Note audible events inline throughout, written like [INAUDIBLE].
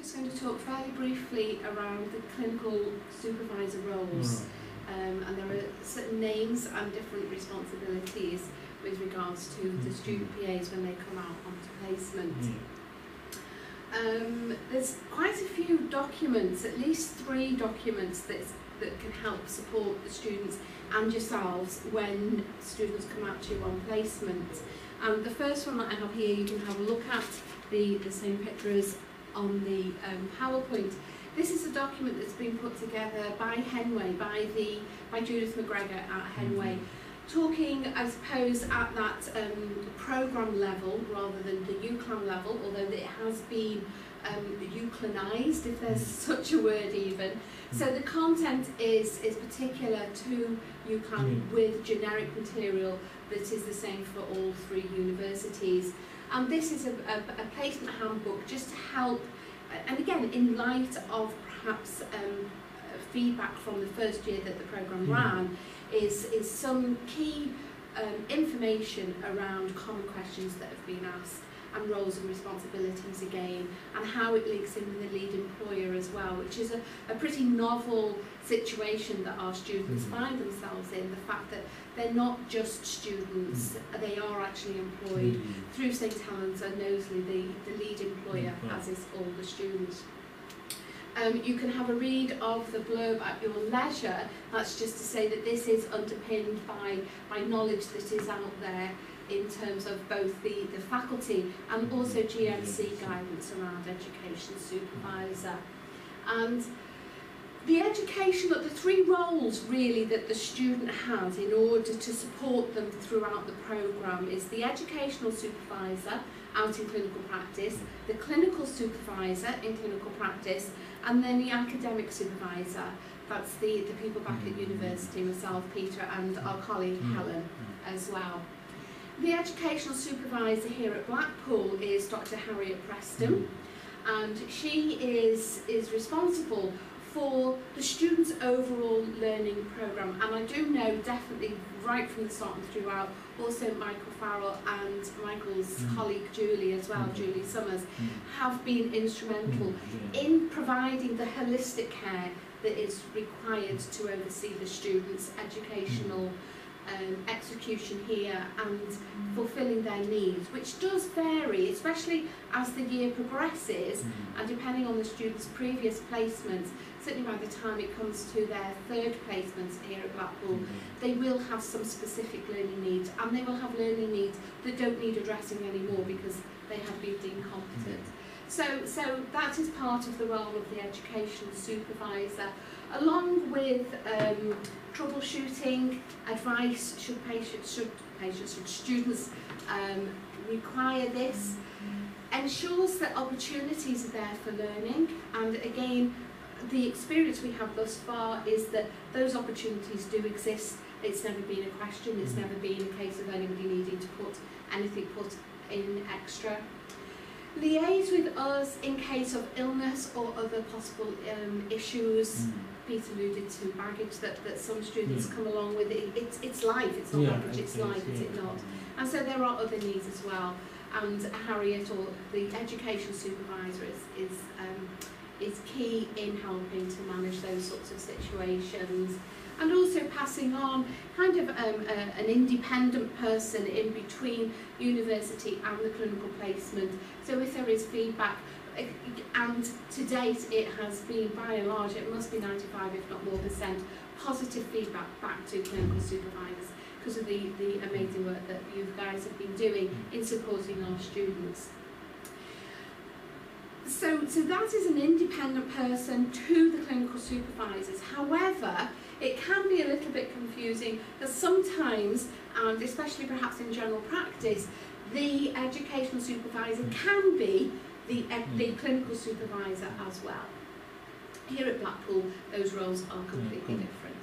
just going to talk fairly briefly around the clinical supervisor roles. Um, and there are certain names and different responsibilities with regards to the student PAs when they come out onto placement. Um, there's quite a few documents, at least three documents that, that can help support the students and yourselves when students come out to you on placement. And the first one that I have here, you can have a look at the, the same picture as on the um, PowerPoint. This is a document that's been put together by Henway, by the by Judith McGregor at Henway, mm-hmm. talking, I suppose, at that um, programme level rather than the UCLAN level, although it has been um, UCLANised, if there's mm-hmm. such a word even. So the content is, is particular to UCLAN mm. with generic material that is the same for all three universities. And this is a, a, a placement handbook just to help and again, in light of perhaps um, feedback from the first year that the programme mm. ran, is, is some key um, information around common questions that have been asked and roles and responsibilities again, and how it links in with the lead employer as well, which is a, a pretty novel situation that our students mm. find themselves in. The fact that they're not just students, mm. they are actually employed mm. through St Helens and Knowsley, the, the lead employer, mm. as is all the students. Um, you can have a read of the blurb at your leisure. That's just to say that this is underpinned by, by knowledge that is out there in terms of both the, the faculty and also GMC guidance around education supervisor. And the education, the three roles really that the student has in order to support them throughout the programme is the educational supervisor out in clinical practice, the clinical supervisor in clinical practice, and then the academic supervisor. That's the, the people back at university, myself, Peter, and our colleague mm. Helen as well. The educational supervisor here at Blackpool is Dr Harriet Preston and she is, is responsible for the students' overall learning programme and I do know definitely right from the start and throughout also Michael Farrell and Michael's mm. colleague Julie as well, mm. Julie Summers, mm. have been instrumental mm. in providing the holistic care that is required to oversee the students' educational mm um, execution here and fulfilling their needs, which does vary, especially as the year progresses mm-hmm. and depending on the student's previous placements. Certainly by the time it comes to their third placements here at Blackpool, mm-hmm. they will have some specific learning needs and they will have learning needs that don't need addressing anymore because they have been deemed competent. So, so that is part of the role of the education supervisor, along with um, troubleshooting, advice, should patients, should patients, should students um, require this, ensures that opportunities are there for learning, and again, the experience we have thus far is that those opportunities do exist. It's never been a question, it's mm-hmm. never been a case of anybody needing to put anything put in extra. Liaise with us in case of illness or other possible um, issues. Mm. Peter alluded to baggage that, that some students yeah. come along with. It, it's, it's life, it's not yeah, baggage, it's life, yeah. is it not? And so there are other needs as well. And Harriet, or the education supervisor, is, is, um, is key in helping to manage those sorts of situations. And also passing on kind of um, a, an independent person in between university and the clinical placement. So if there is feedback, and to date it has been by and large, it must be 95 if not more percent, positive feedback back to clinical supervisors because of the, the amazing work that you guys have been doing in supporting our students. So, so that is an independent person to the clinical supervisors. However, it can be a little bit confusing that sometimes, and especially perhaps in general practice, the educational supervisor can be the, the mm. clinical supervisor as well. Here at Blackpool, those roles are completely mm. different.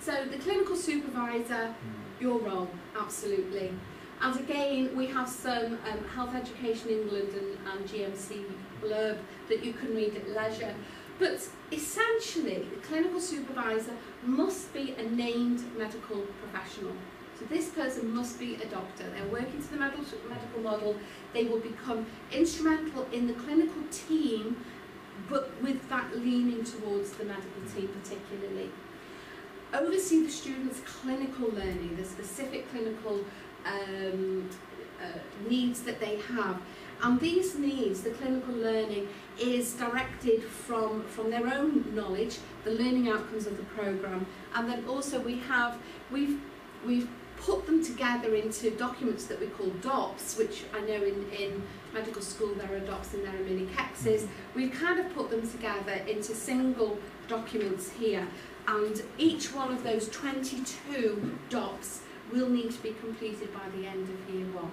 So the clinical supervisor, mm. your role, absolutely. And again, we have some um, Health Education England and, and GMC blurb that you can read at leisure. But essentially, the clinical supervisor must be a named medical professional. So this person must be a doctor. They're working to the medical, model. They will become instrumental in the clinical team but with that leaning towards the medical team particularly. Oversee the students' clinical learning, the specific clinical um, uh, needs that they have. And these needs, the clinical learning, is directed from, from their own knowledge, the learning outcomes of the programme, and then also we have, we've, we've put them together into documents that we call DOPS, which I know in, in medical school there are DOPS and there are mini CEXs. Mm-hmm. We've kind of put them together into single documents here, and each one of those 22 DOPS will need to be completed by the end of year one.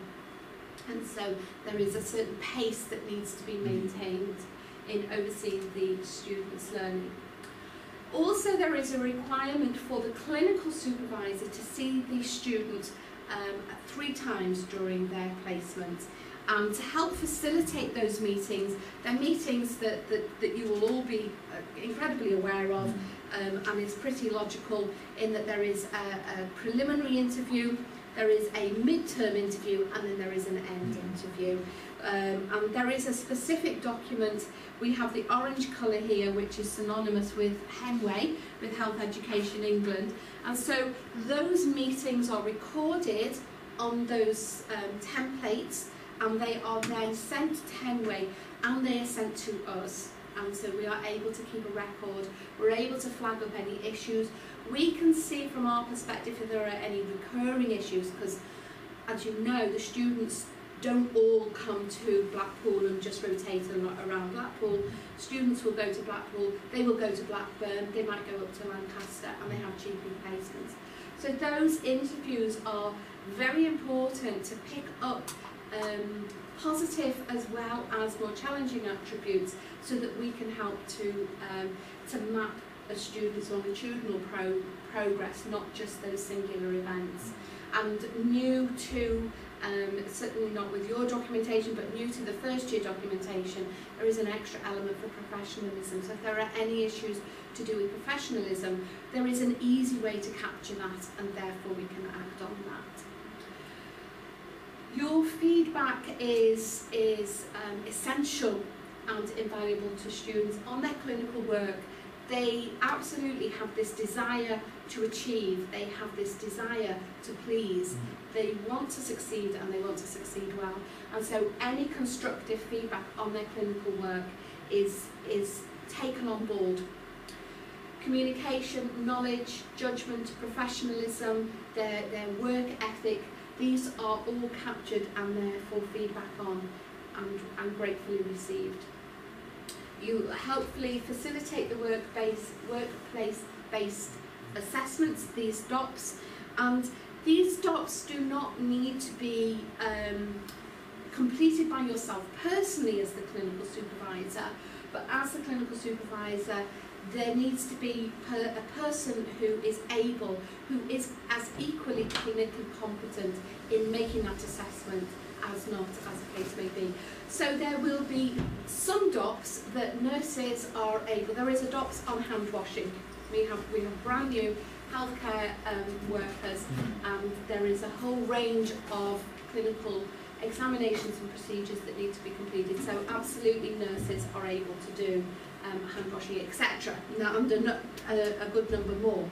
And so there is a certain pace that needs to be mm-hmm. maintained in overseeing the students' learning. Also, there is a requirement for the clinical supervisor to see the student um, three times during their placement. And to help facilitate those meetings, they're meetings that, that, that you will all be uh, incredibly aware of, um, and it's pretty logical in that there is a, a preliminary interview, there is a midterm interview, and then there is an end interview. Um, and there is a specific document we have the orange colour here, which is synonymous with HEMWAY, with Health Education England. And so those meetings are recorded on those um, templates and they are then sent to HEMWAY and they are sent to us. And so we are able to keep a record, we're able to flag up any issues. We can see from our perspective if there are any recurring issues because as you know, the students don't all come to Blackpool and just rotate around Blackpool. Students will go to Blackpool, they will go to Blackburn, they might go up to Lancaster and they have GP placements. So those interviews are very important to pick up um, positive as well as more challenging attributes so that we can help to, um, to map a student's longitudinal pro progress, not just those singular events. And new to um, certainly not with your documentation, but new to the first year documentation, there is an extra element for professionalism. So if there are any issues to do with professionalism, there is an easy way to capture that and therefore we can act on that. Your feedback is, is um, essential and invaluable to students on their clinical work They absolutely have this desire to achieve, they have this desire to please, mm. they want to succeed and they want to succeed well. And so any constructive feedback on their clinical work is, is taken on board. Communication, knowledge, judgment, professionalism, their, their work ethic, these are all captured and therefore feedback on and, and gratefully received. You helpfully facilitate the workplace-based assessments, these DOPS, and these DOPS do not need to be um, completed by yourself personally as the clinical supervisor, but as the clinical supervisor, there needs to be per, a person who is able, who is as equally clinically competent in making that assessment as not, as the case may be. So there will be some DOPS that nurses are able, there is a DOPS on hand washing, we have, we have brand new healthcare um, workers and there is a whole range of clinical examinations and procedures that need to be completed. So absolutely nurses are able to do um, hand washing, etc. Now, under a, a good number more.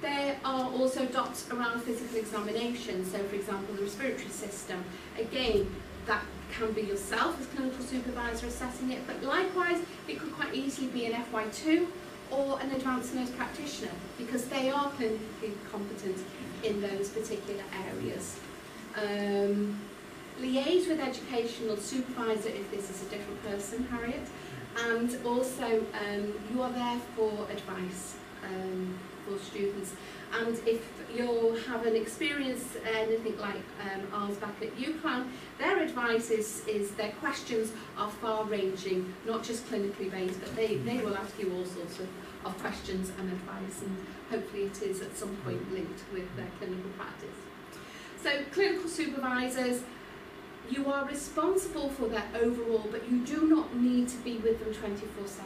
There are also DOPS around physical examination. So, for example, the respiratory system. Again, that can be yourself as clinical supervisor assessing it, but likewise, it could quite easily be an FY2 or an advanced nurse practitioner because they are clinically competent in those particular areas. Um, liaise with educational supervisor if this is a different person, Harriet, and also um, you are there for advice um, for students. And if you have an experience, anything like um, ours back at UCLan, their advice is, is their questions are far ranging, not just clinically based, but they, they will ask you all sorts of, of questions and advice, and hopefully it is at some point linked with their clinical practice. So clinical supervisors, you are responsible for their overall, but you do not need to be with them 24-7.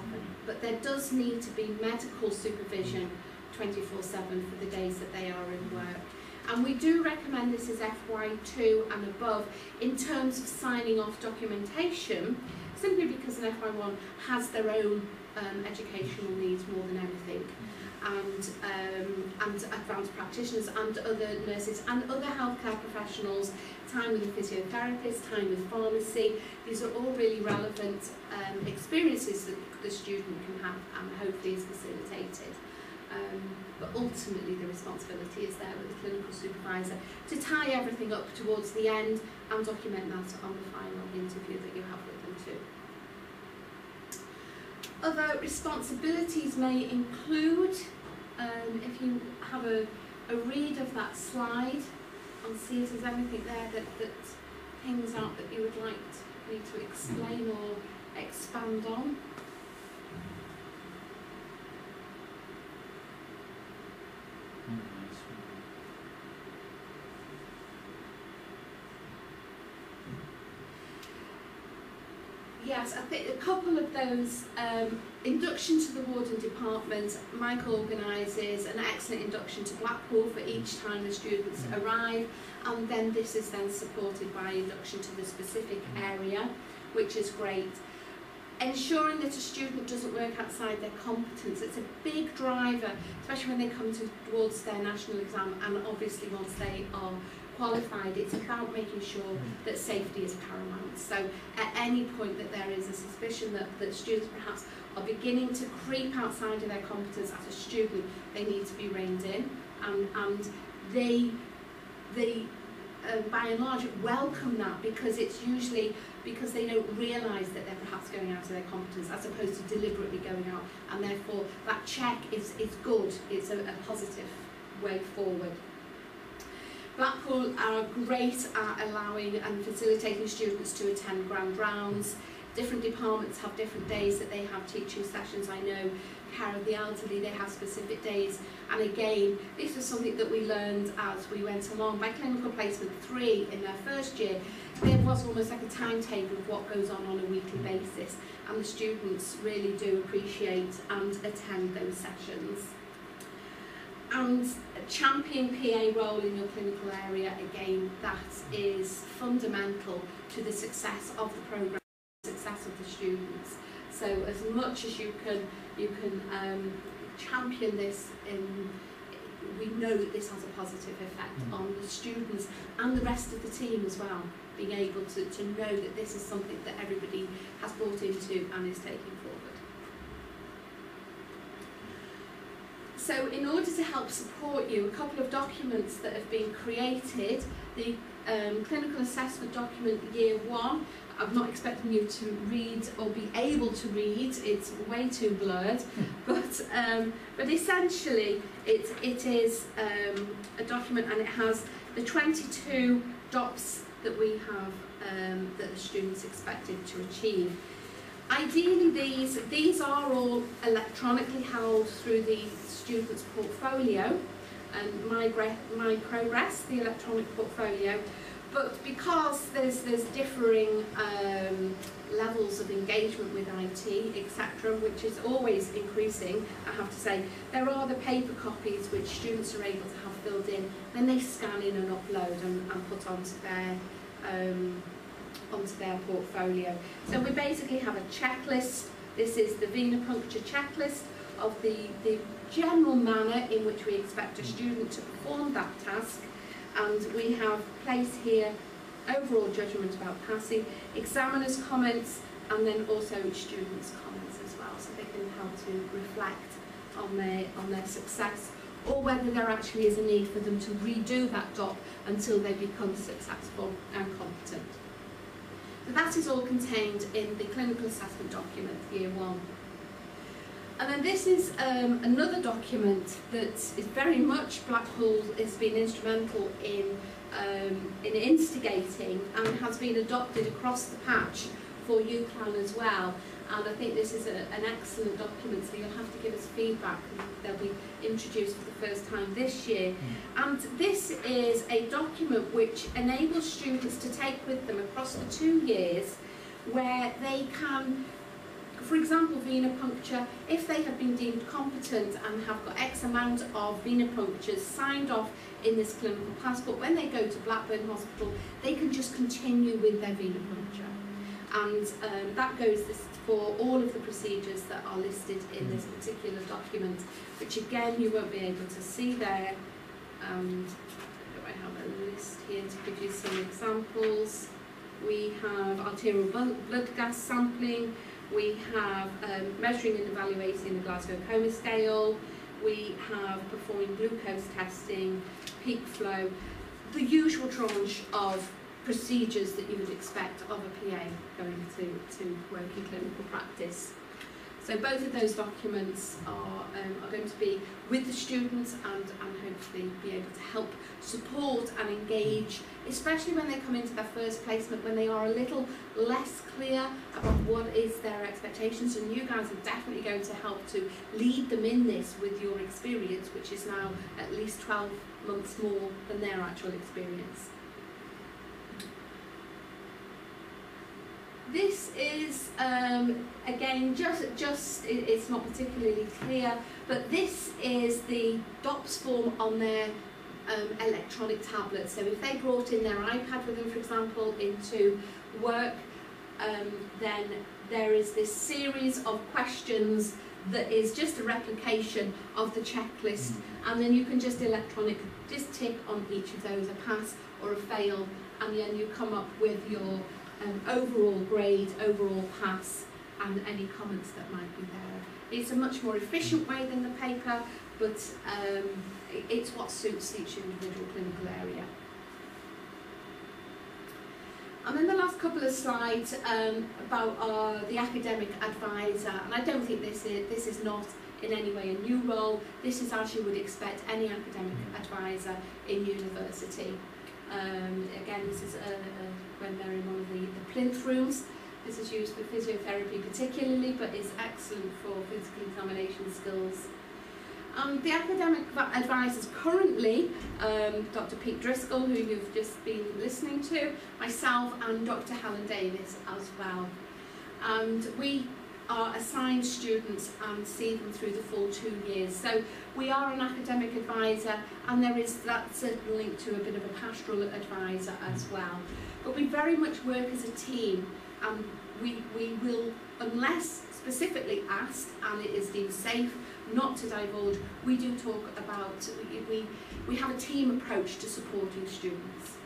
But there does need to be medical supervision 24-7 for the days that they are in work. And we do recommend this as FY2 and above in terms of signing off documentation simply because an FY1 has their own um, educational needs more than anything and um, and advanced practitioners and other nurses and other healthcare professionals, time with a physiotherapist, time with pharmacy. These are all really relevant um, experiences that the student can have and hopefully is facilitated. Um, but ultimately the responsibility is there with the clinical supervisor to tie everything up towards the end and document that on the final interview that you have with them too. Other responsibilities may include, um, if you have a, a read of that slide and see if there's anything there that, that pings out that you would like me to explain or expand on. Yes, I think a couple of those, um, induction to the warden department, Mike organises an excellent induction to Blackpool for each time the students mm. arrive, and then this is then supported by induction to the specific mm. area, which is great. Ensuring that a student doesn't work outside their competence, it's a big driver, especially when they come to, towards their national exam and obviously once they are qualified, it's about making sure mm. that safety is paramount. So at any point that there is a suspicion that, that students perhaps are beginning to creep outside of their competence as a student, they need to be reined in and, and they, they uh, by and large welcome that because it's usually because they don't realise that they're perhaps going out of their competence as opposed to deliberately going out and therefore that check is, is good, it's a, a positive way forward. Blackpool are great at allowing and facilitating students to attend grand rounds. Different departments have different days that they have teaching sessions. I know care of the elderly, they have specific days. And again, this was something that we learned as we went along. By clinical placement three in their first year, there was almost like a timetable of what goes on on a weekly basis. And the students really do appreciate and attend those sessions and champion PA role in your clinical area, again, that is fundamental to the success of the programme, success of the students. So as much as you can, you can um, champion this in we know that this has a positive effect mm. on the students and the rest of the team as well, being able to, to know that this is something that everybody has bought into and is taking So in order to help support you, a couple of documents that have been created, the um, clinical assessment document year one, I'm not expecting you to read or be able to read, it's way too blurred, [LAUGHS] but, um, but essentially it, it is um, a document and it has the 22 DOPs that we have um, that the students expected to achieve. Ideally these, these are all electronically held through the student's portfolio and my, my progress, the electronic portfolio. But because there's, there's differing um, levels of engagement with IT, etc., which is always increasing, I have to say, there are the paper copies which students are able to have filled in, then they scan in and upload and, and put onto their um, onto their portfolio. So we basically have a checklist. This is the venipuncture checklist of the, the general manner in which we expect a student to perform that task and we have placed here overall judgment about passing, examiners' comments and then also students' comments as well so they can help to reflect on their, on their success or whether there actually is a need for them to redo that DOP until they become successful and competent. That is all contained in the clinical assessment document, year one. And then this is um, another document that is very much Blackpool has been instrumental in, um, in instigating and has been adopted across the patch for UCLan as well. And I think this is a, an excellent document, so you'll have to give us feedback. They'll be introduced for the first time this year. Mm. And this is a document which enables students to take with them across the two years where they can for example, venipuncture, if they have been deemed competent and have got X amount of venipunctures signed off in this clinical passport, when they go to Blackburn Hospital, they can just continue with their venipuncture. And um, that goes this, for all of the procedures that are listed in this particular document, which again you won't be able to see there. And I have a list here to give you some examples. We have arterial blood gas sampling, we have um, measuring and evaluating the Glasgow Coma Scale, we have performing glucose testing, peak flow, the usual tranche of procedures that you would expect of a PA going to, to work in clinical practice. So both of those documents are, um, are going to be with the students and, and hopefully be able to help support and engage, especially when they come into their first placement, when they are a little less clear about what is their expectations. And you guys are definitely going to help to lead them in this with your experience, which is now at least 12 months more than their actual experience. This is, um, again, just, just it, it's not particularly clear, but this is the DOPS form on their um, electronic tablet. So if they brought in their iPad with them, for example, into work, um, then there is this series of questions that is just a replication of the checklist mm-hmm. and then you can just electronic just tick on each of those a pass or a fail and then you come up with your um, overall grade, overall pass, and any comments that might be there. It's a much more efficient way than the paper, but um, it's what suits each individual clinical area. And then the last couple of slides um, about our, the academic advisor, and I don't think this is, this is not in any way a new role. This is as you would expect any academic advisor in university. Um, again, this is a, a, when they're in one of the, the plinth rooms. This is used for physiotherapy particularly, but is excellent for physical examination skills. Um, the academic advisors currently, um, Dr. Pete Driscoll, who you've just been listening to, myself and Dr. Helen Davis as well. And we are assigned students and see them through the full two years. So we are an academic advisor and there is that certain link to a bit of a pastoral advisor as well. But we very much work as a team and we, we will, unless specifically asked and it is deemed safe not to divulge, we do talk about, we, we, have a team approach to supporting students.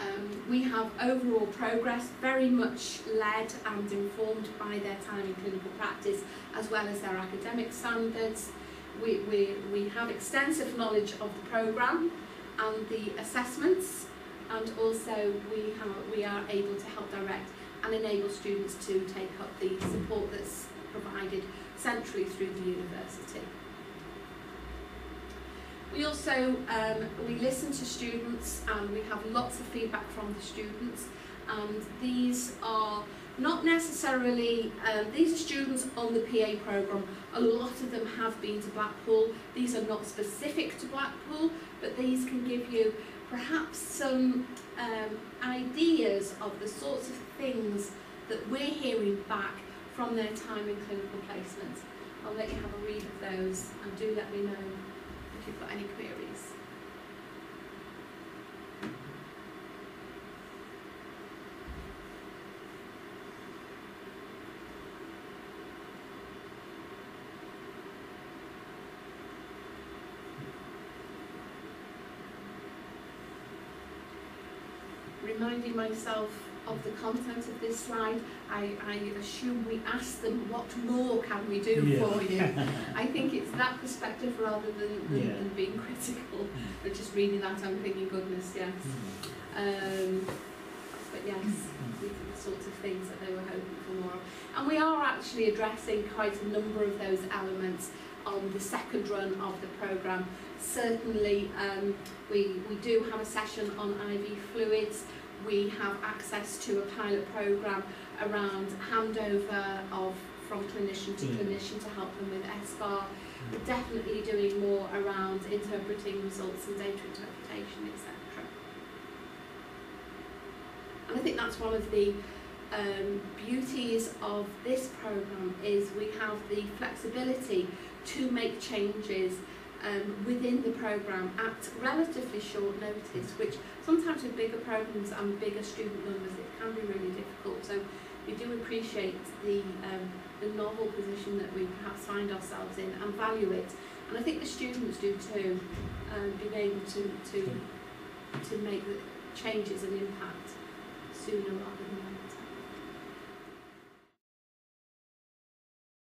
Um, we have overall progress very much led and informed by their time in clinical practice as well as their academic standards. We, we, we have extensive knowledge of the programme and the assessments and also we, have, we are able to help direct and enable students to take up the support that's provided centrally through the university. We also um, we listen to students and we have lots of feedback from the students. And these are not necessarily, um, these are students on the PA programme, a lot of them have been to Blackpool, these are not specific to Blackpool, but these can give you perhaps some um, ideas of the sorts of things that we're hearing back from their time in clinical placement. I'll let you have a read of those and do let me know if you've got any queries. Reminding myself of the content of this slide, I, I assume we ask them what more can we do yeah. for you. [LAUGHS] I think it's that perspective rather than, than, yeah. than being critical. Mm. But just reading that, I'm thinking, goodness, yes. Mm. Um, but yes, mm. these are the sorts of things that they were hoping for more of. And we are actually addressing quite a number of those elements on the second run of the programme. Certainly, um, we, we do have a session on IV fluids we have access to a pilot program around handover of from clinician to mm. clinician to help them with SBAR. We're definitely doing more around interpreting results and data interpretation, etc. And I think that's one of the um, beauties of this program is we have the flexibility to make changes um, within the programme at relatively short notice, which sometimes with bigger programmes and bigger student numbers it can be really difficult. So we do appreciate the, um, the novel position that we perhaps find ourselves in and value it. And I think the students do too, um, being able to, to, to make the changes and impact sooner rather than